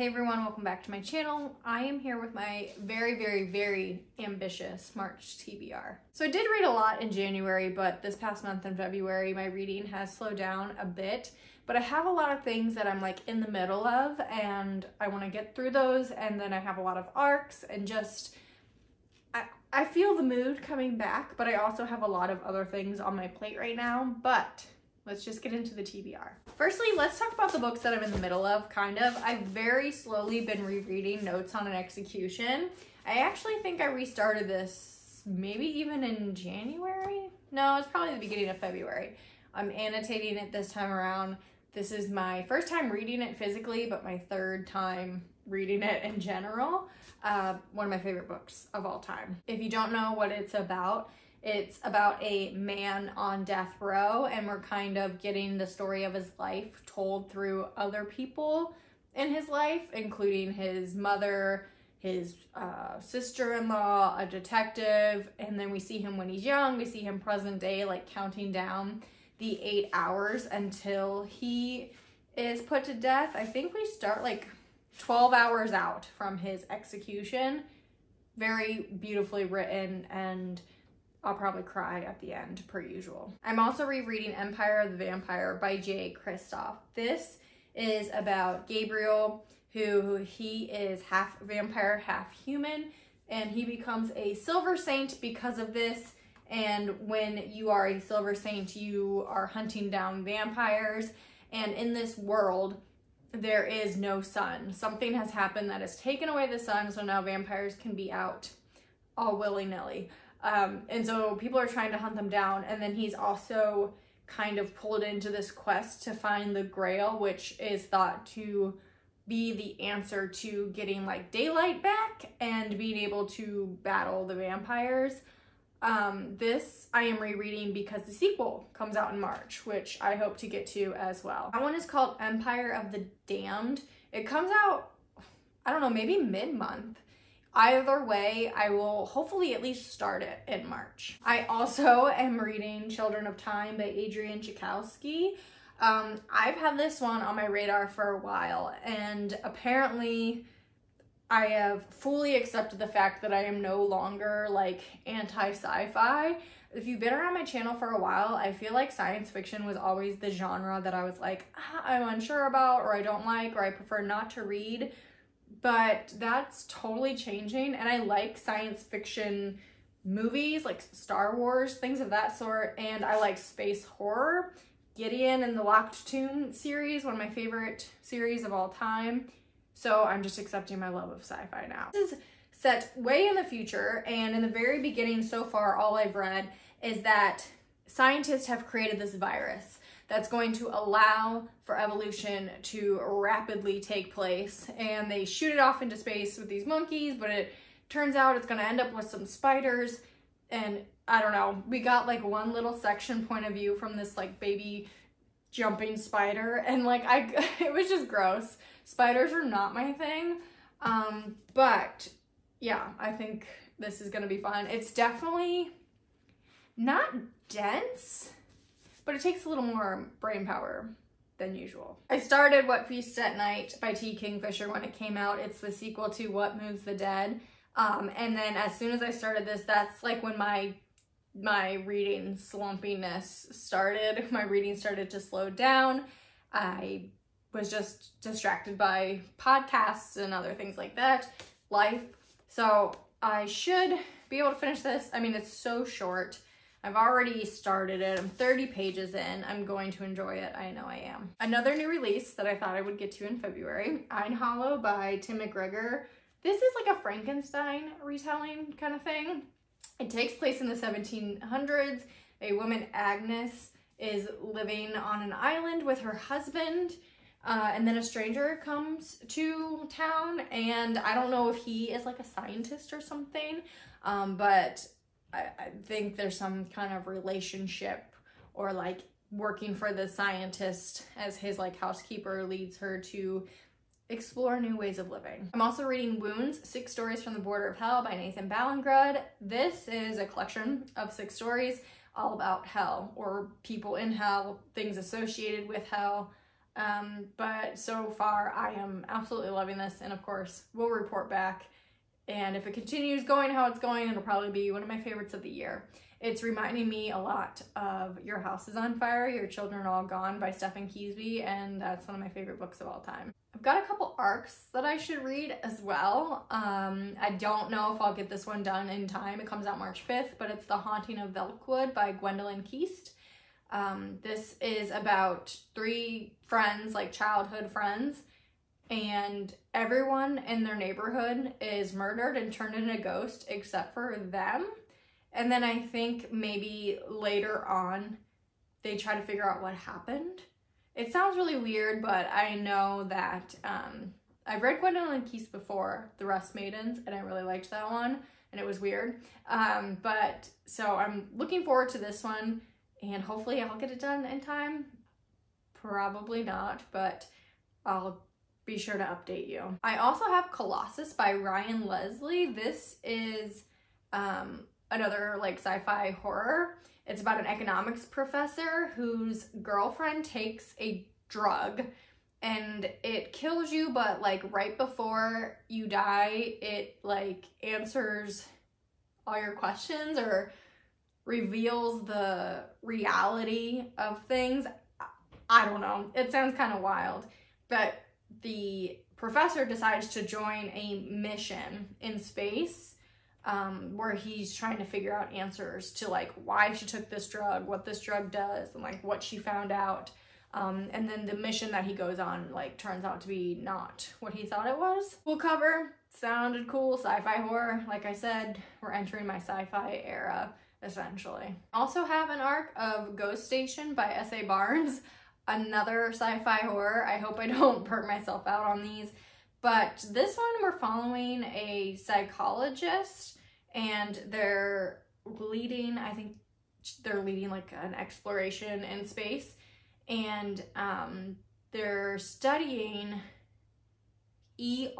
Hey everyone, welcome back to my channel. I am here with my very, very, very ambitious March TBR. So I did read a lot in January, but this past month in February, my reading has slowed down a bit. But I have a lot of things that I'm like in the middle of and I want to get through those. And then I have a lot of arcs and just, I, I feel the mood coming back, but I also have a lot of other things on my plate right now. But let's just get into the TBR. Firstly, let's talk about the books that I'm in the middle of, kind of. I've very slowly been rereading Notes on an Execution. I actually think I restarted this maybe even in January? No, it's probably the beginning of February. I'm annotating it this time around. This is my first time reading it physically, but my third time reading it in general. Uh, one of my favorite books of all time. If you don't know what it's about, it's about a man on death row, and we're kind of getting the story of his life told through other people in his life, including his mother, his uh, sister-in-law, a detective, and then we see him when he's young. We see him present day, like counting down the eight hours until he is put to death. I think we start like 12 hours out from his execution. Very beautifully written and I'll probably cry at the end, per usual. I'm also rereading Empire of the Vampire by Jay Kristoff. This is about Gabriel, who he is half vampire, half human, and he becomes a silver saint because of this. And when you are a silver saint, you are hunting down vampires. And in this world, there is no sun. Something has happened that has taken away the sun, so now vampires can be out all willy-nilly. Um, and so people are trying to hunt them down. And then he's also kind of pulled into this quest to find the grail, which is thought to be the answer to getting like daylight back and being able to battle the vampires. Um, this I am rereading because the sequel comes out in March, which I hope to get to as well. That one is called Empire of the Damned. It comes out, I don't know, maybe mid-month. Either way, I will hopefully at least start it in March. I also am reading Children of Time by Adrian Tchaikovsky. Um, I've had this one on my radar for a while, and apparently I have fully accepted the fact that I am no longer like anti-sci-fi. If you've been around my channel for a while, I feel like science fiction was always the genre that I was like, ah, I'm unsure about, or I don't like, or I prefer not to read but that's totally changing and I like science fiction movies like Star Wars, things of that sort, and I like space horror. Gideon and the Locked Tomb series, one of my favorite series of all time. So I'm just accepting my love of sci-fi now. This is set way in the future, and in the very beginning so far, all I've read is that scientists have created this virus that's going to allow for evolution to rapidly take place. And they shoot it off into space with these monkeys, but it turns out it's gonna end up with some spiders. And I don't know, we got like one little section point of view from this like baby jumping spider and like I it was just gross. Spiders are not my thing. Um, but yeah, I think this is gonna be fun. It's definitely not dense but it takes a little more brain power than usual. I started What Feasts at Night by T. Kingfisher when it came out. It's the sequel to What Moves the Dead. Um, and then as soon as I started this, that's like when my my reading slumpiness started. My reading started to slow down. I was just distracted by podcasts and other things like that, life. So I should be able to finish this. I mean, it's so short. I've already started it. I'm 30 pages in. I'm going to enjoy it. I know I am. Another new release that I thought I would get to in February, Eynhallow by Tim McGregor. This is like a Frankenstein retelling kind of thing. It takes place in the 1700s. A woman, Agnes, is living on an island with her husband. Uh, and then a stranger comes to town and I don't know if he is like a scientist or something, um, but I, I think there's some kind of relationship or like working for the scientist as his like housekeeper leads her to explore new ways of living. I'm also reading Wounds, Six Stories from the Border of Hell by Nathan Ballingrud. This is a collection of six stories all about hell or people in hell, things associated with hell. Um, but so far, I am absolutely loving this, and of course, we'll report back. And if it continues going how it's going, it'll probably be one of my favorites of the year. It's reminding me a lot of Your House is on Fire, Your Children Are All Gone by Stefan Kiesbye, and that's one of my favorite books of all time. I've got a couple arcs that I should read as well. Um, I don't know if I'll get this one done in time. It comes out March 5th, but it's The Haunting of Velkwood by Gwendolyn Kiste. Um, this is about three friends, like childhood friends, and everyone in their neighborhood is murdered and turned into a ghost except for them. And then I think maybe later on they try to figure out what happened. It sounds really weird, but I know that um, I've read Gwendolyn Kiste before, The Rust Maidens, and I really liked that one, and it was weird. Um, but so I'm looking forward to this one, and hopefully I'll get it done in time. Probably not, but I'll be sure to update you. I also have Colossus by Ryan Leslie. This is um, another like sci-fi horror. It's about an economics professor whose girlfriend takes a drug and it kills you but like right before you die it like answers all your questions or reveals the reality of things. I don't know. It sounds kind of wild. But the professor decides to join a mission in space um, where he's trying to figure out answers to like why she took this drug, what this drug does, and like what she found out. Um, and then the mission that he goes on like turns out to be not what he thought it was. We'll cover sounded cool sci-fi horror. Like I said, we're entering my sci-fi era essentially. Also have an arc of Ghost Station by S.A. Barnes, another sci-fi horror. I hope I don't burn myself out on these. But this one we're following a psychologist and they're leading, I think they're leading like an exploration in space and um, they're studying ERS.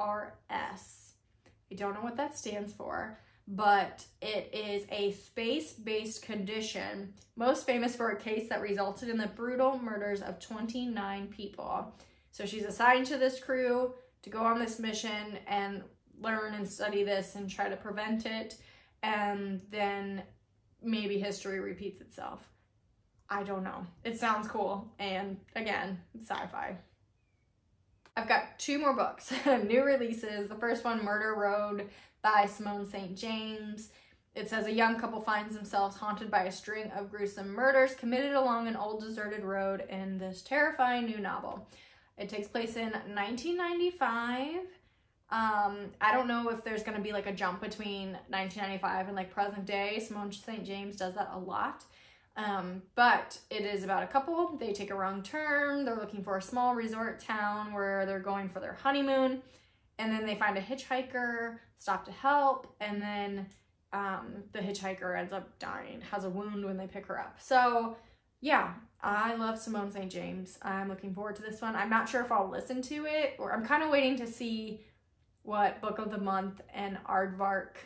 I don't know what that stands for, but it is a space-based condition most famous for a case that resulted in the brutal murders of 29 people. So she's assigned to this crew to go on this mission and learn and study this and try to prevent it and then maybe history repeats itself. I don't know. It sounds cool and again, sci-fi. I've got two more books, new releases. The first one, Murder Road by Simone St. James. It says a young couple finds themselves haunted by a string of gruesome murders committed along an old deserted road in this terrifying new novel. It takes place in 1995. Um, I don't know if there's going to be like a jump between 1995 and like present day. Simone St. James does that a lot. Um, but it is about a couple. They take a wrong turn. They're looking for a small resort town where they're going for their honeymoon. And then they find a hitchhiker, stop to help, and then um, the hitchhiker ends up dying, has a wound when they pick her up. So, yeah, I love Simone St. James. I'm looking forward to this one. I'm not sure if I'll listen to it, or I'm kind of waiting to see what Book of the Month and Aardvark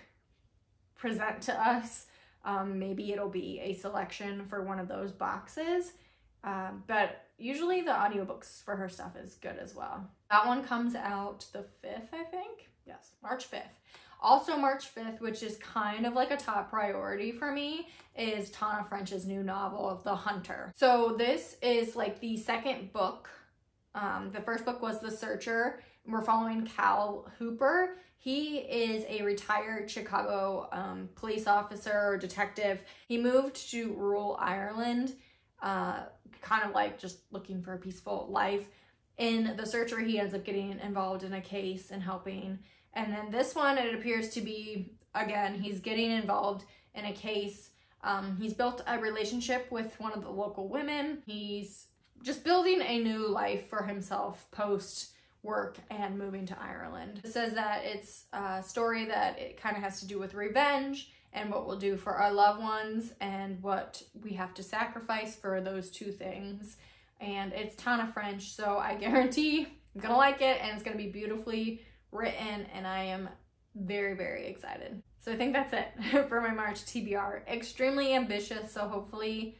present to us. Um, maybe it'll be a selection for one of those boxes. Um, but usually the audiobooks for her stuff is good as well. That one comes out the 5th, I think. Yes, March 5th. Also March 5th, which is kind of like a top priority for me, is Tana French's new novel of The Hunter. So this is like the second book. Um, the first book was The Searcher. We're following Cal Hooper. He is a retired Chicago um, police officer or detective. He moved to rural Ireland, uh, kind of like just looking for a peaceful life. In The Searcher, he ends up getting involved in a case and helping and then this one, it appears to be, again, he's getting involved in a case. Um, he's built a relationship with one of the local women. He's just building a new life for himself post work and moving to Ireland. It says that it's a story that it kind of has to do with revenge and what we'll do for our loved ones and what we have to sacrifice for those two things. And it's Tana French, so I guarantee I'm gonna like it and it's gonna be beautifully written and I am very, very excited. So I think that's it for my March TBR. Extremely ambitious, so hopefully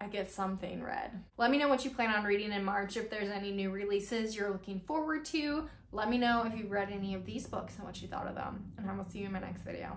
I get something read. Let me know what you plan on reading in March, if there's any new releases you're looking forward to. Let me know if you've read any of these books and what you thought of them. And I will see you in my next video.